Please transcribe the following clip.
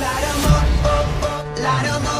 Light 'em up, up, up, Light 'em up.